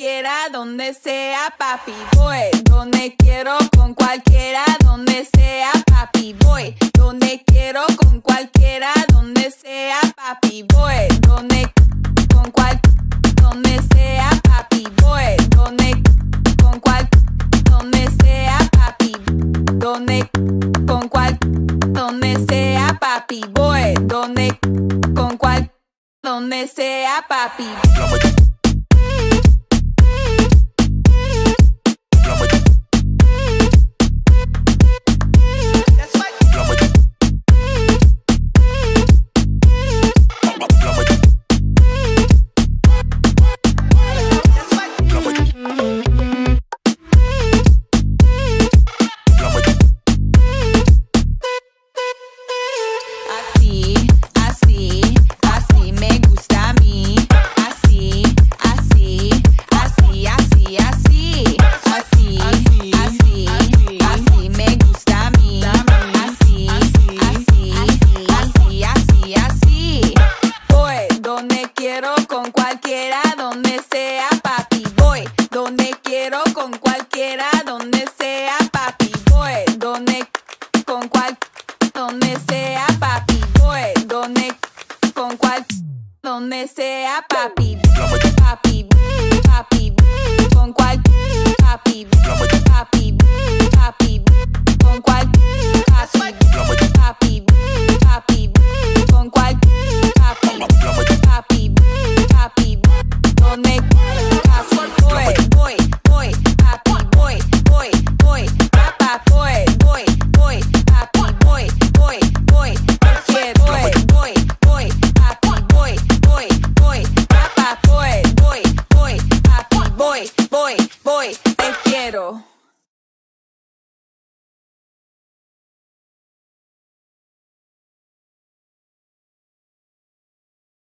quiera, donde sea, papi, voy. Donde quiero, con cualquiera, donde sea, papi, voy. Donde quiero, con cualquiera, donde sea, papi, voy. Donde, con cual, donde sea, papi, voy. Donde, con cual, donde sea, papi. Donde, con cual, donde sea, papi, voy. Donde, con cual, donde sea, papi. Con cualquiera, donde sea, papi. Voy donde quiero con cualquiera, donde sea, papi. Voy donde con cual donde sea papi voy donde con cual donde sea papi papi papi papá voy